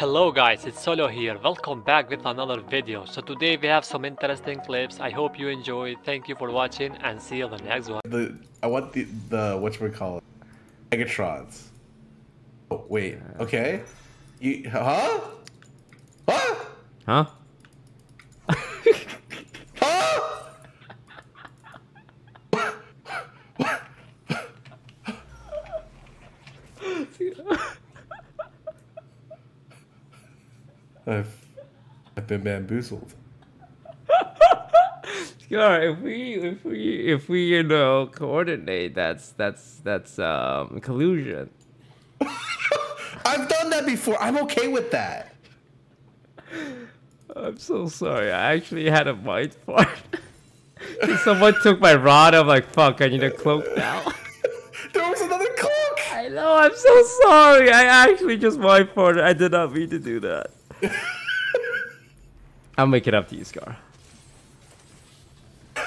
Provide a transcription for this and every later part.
Hello guys, it's Solo here. Welcome back with another video. So today we have some interesting clips. I hope you enjoy. Thank you for watching and see you on the next one. The I want the the what you call it, Megatrons. Oh wait, okay. You huh? Huh? Huh? Huh? I've, I've been bamboozled. Scar, if we if we if we you know coordinate, that's that's that's um collusion. I've done that before. I'm okay with that. I'm so sorry. I actually had a mind fart. Someone took my rod. I'm like, fuck. I need a cloak now. There was another cloak. I know. I'm so sorry. I actually just mind farted. I did not mean to do that. I'll make it up to you, Scar.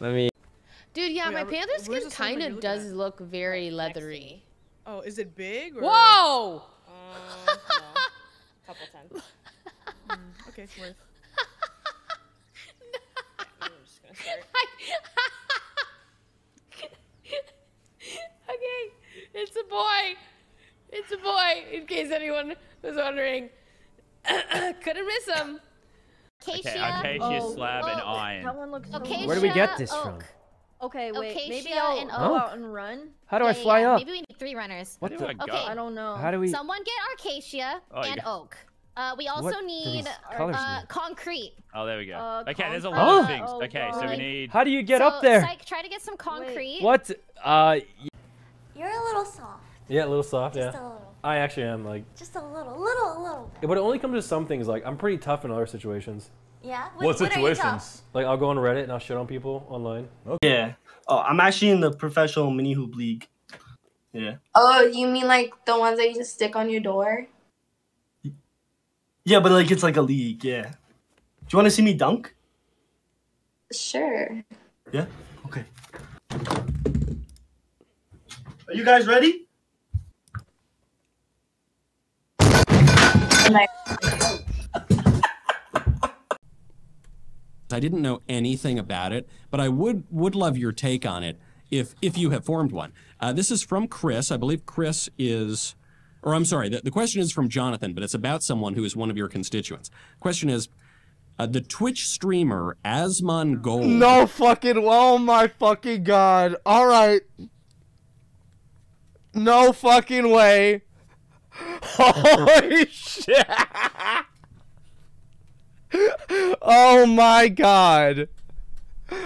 Let me. Dude, yeah, Wait, my panther skin kind of does at look very leathery. Oh, is it big? Or... Whoa! Uh, no. Couple times. Okay, worth. I'm just gonna start. okay, it's a boy. It's a boy. In case anyone was wondering, couldn't miss him. Okay, Acacia. acacia Oh, slab and iron. That one looks so Acacia, Where do we get this oak. from? Okay, wait. maybe I'll and go out and run. How do Yeah, I fly yeah. up? Maybe we need three runners. What the? do I go? Okay. I don't know. How do we? Someone get Acacia Oh, and got- oak. Uh, we also What need these uh, concrete. Oh, there we go. Uh, okay, there's a concrete. lot of things. Oh, okay, so we need. How do you get so, up there? Psych, try to get some concrete. What? Uh, You're a little soft. Yeah, a little soft. Just Yeah, a little. I actually am like, Just a little, little, a little. but it only comes to some things. Like I'm pretty tough in other situations. Yeah? What are you tough? situations? Like I'll go on Reddit and I'll shit on people online. Okay. Yeah. Oh, I'm actually in the professional mini hoop league. Yeah. Oh, you mean like the ones that you just stick on your door? Yeah, but like it's like a league. Yeah. Do you want to see me dunk? Sure. Yeah. Okay. Are you guys ready? I didn't know anything about it, but I would would love your take on it if if you have formed one. Uh, this is from Chris. I believe Chris is, or I'm sorry, the, the question is from Jonathan, but it's about someone who is one of your constituents. Question is, uh, the Twitch streamer Asmongold. No fucking. Oh my fucking god. Alright. No fucking way. Holy shit. Oh my god.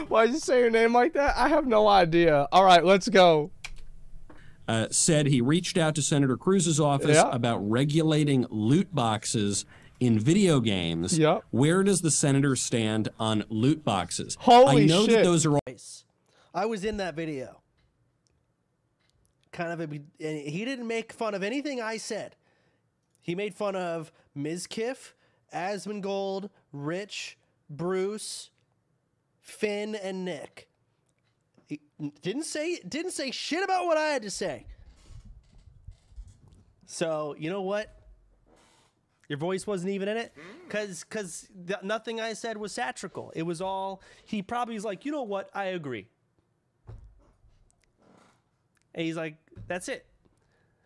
Why did you say your name like that? I have no idea. Alright, let's go. uh, said he reached out to Senator Cruz's office Yeah. about regulating loot boxes in video games. Yep. Where does the senator stand on loot boxes? Holy I know shit. that those are all I was in that video. Kind of a, and he didn't make fun of anything I said. He made fun of Mizkif, Asmongold, Rich, Bruce, Finn, and Nick. He didn't say didn't say shit about what I had to say. So you know what? Your voice wasn't even in it, mm. cause cause th- nothing I said was satirical. It was all he probably was like, you know what? I agree. And he's like, that's it.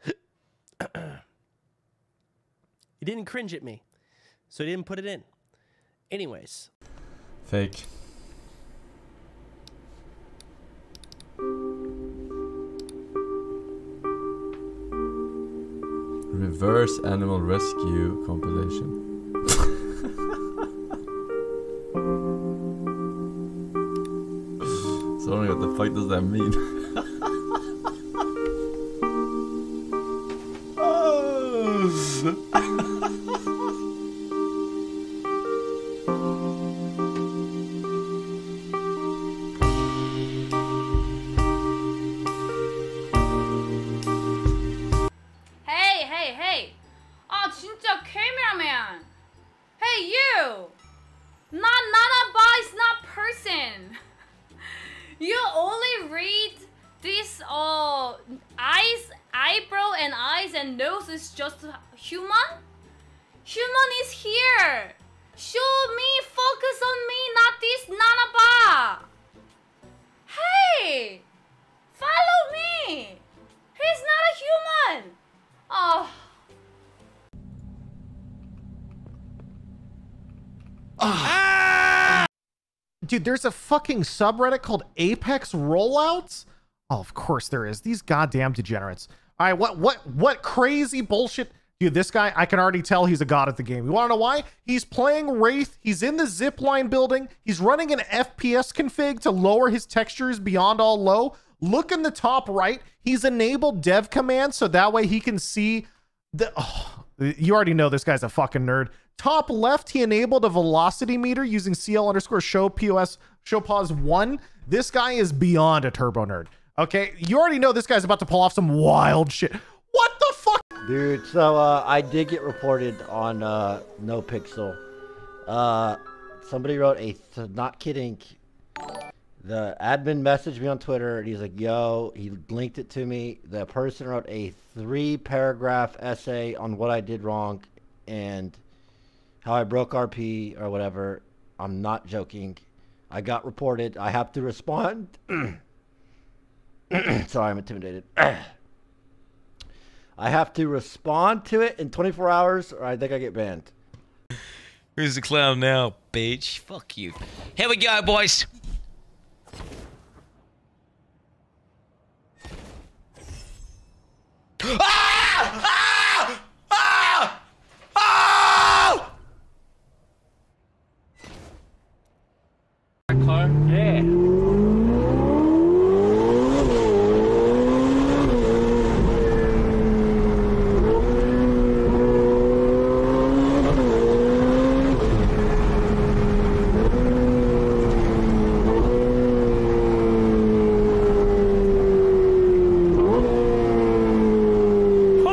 he didn't cringe at me, so he didn't put it in. Anyways, Fake. Reverse animal rescue compilation. Sorry, what the fuck does that mean? Hey, hey, hey! 아 진짜 cameraman! Hey you! Not not a boy, it's not person. You only read this uh eyes, eyebrow and eyes and nose is just human? Human is here. Show me, focus on me, not this nanaba. Hey, follow me. He's not a human. Oh. Ah. Dude, there's a fucking subreddit called Apex Rollouts. Oh, of course there is. These goddamn degenerates. All right, what what what crazy bullshit? Dude, this guy, I can already tell he's a god at the game. You want to know why? He's playing Wraith. He's in the zipline building. He's running an FPS config to lower his textures beyond all low. Look in the top right. He's enabled dev command so that way he can see the. Oh, you already know this guy's a fucking nerd. Top left, he enabled a velocity meter using CL underscore show POS show pause one. This guy is beyond a turbo nerd. Okay, you already know this guy's about to pull off some wild shit. What the fuck? Dude, so uh, I did get reported on uh, No Pixel. Uh, somebody wrote a not kidding. The admin messaged me on Twitter and he's like, "Yo," he linked it to me. The person wrote a three-paragraph essay on what I did wrong and how I broke RP or whatever. I'm not joking. I got reported. I have to respond. Sorry, I'm intimidated. I have to respond to it in 24 hours or I think I get banned. Who's the clown now, bitch? Fuck you. Here we go, boys. ah! Ah! Ah! Ah! Car? Yeah.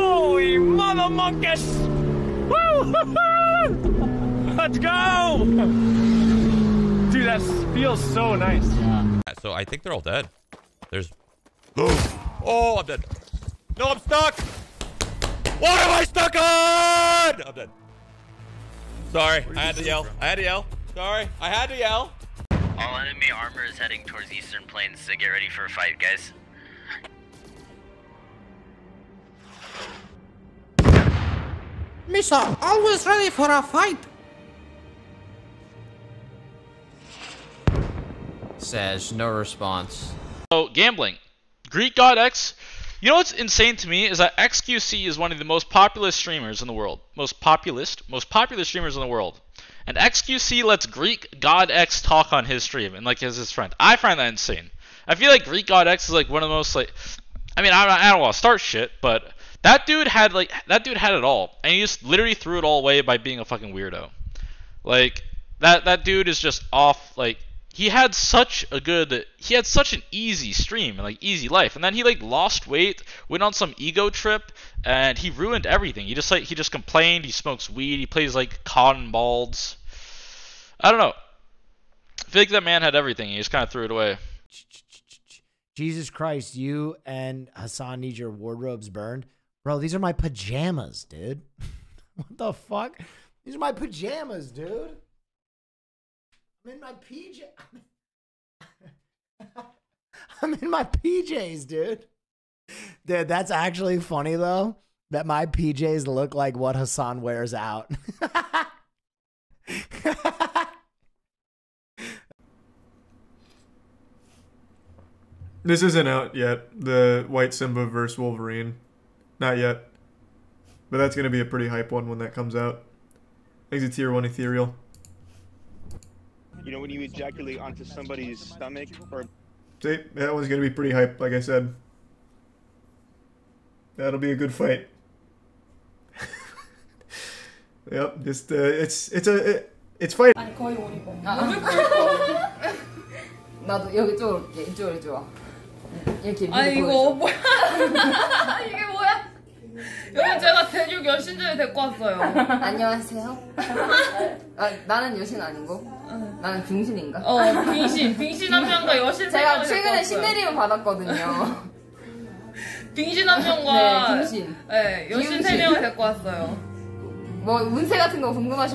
Holy mother monkeys! Woo! Let's go! Dude, that feels so nice. So I think they're all dead. There's. oh, I'm dead. No, I'm stuck. What am I stuck on? I'm dead. Sorry, I had to yell. I had to yell. Sorry, I had to yell. All enemy armor is heading towards eastern plains, so get ready for a fight, guys. Misa, always ready for a fight. Says no response. So gambling, Greek God X. You know what's insane to me is that XQC is one of the most popular streamers in the world. Most populist, most popular streamers in the world. And XQC lets Greek God X talk on his stream and like as his friend. I find that insane. I feel like Greek God X is like one of the most like. I mean, I don't, I don't want to start shit, but that dude had like that dude had it all, and he just literally threw it all away by being a fucking weirdo. Like that that dude is just off. Like he had such a good, he had such an easy stream and like easy life, and then he like lost weight, went on some ego trip, and he ruined everything. He just like he just complained. He smokes weed. He plays like cotton balls. I don't know. I feel like that man had everything. He just kind of threw it away. Jesus Christ, you and Hassan need your wardrobes burned. Bro, these are my pajamas, dude. what the fuck? These are my pajamas, dude. I'm in my PJ. I'm in my PJs, dude. Dude, that's actually funny though. That my PJs look like what Hassan wears out. This isn't out yet. The White Simba versus Wolverine. Not yet. But that's going to be a pretty hype one when that comes out. I think it's a tier 1 ethereal. You know, when you ejaculate onto somebody's stomach or See, that one's going to be pretty hype, like I said. That'll be a good fight. yep, just, uh, it's, it's a, it, it's fight. 아니 거의 오리고. 나도 여기 쪽으로 올게. 이쪽으로 좋아. 이렇게 아, 이거. 뭐야? 이게 뭐야? 여기 제가 대륙 여신들을 데리고 왔어요. 안녕하세요. 아, 나는 여신 아니고 나는 빙신인가? 어, 빙신. 빙신 한 명과 여신 세 제가 최근에. 신내림을 받았거든요. 빙신 한 명과 네, 빙신. 네, 여신 세 기운신. 명을 데리고 왔어요. 뭐 운세 같은 거 궁금하시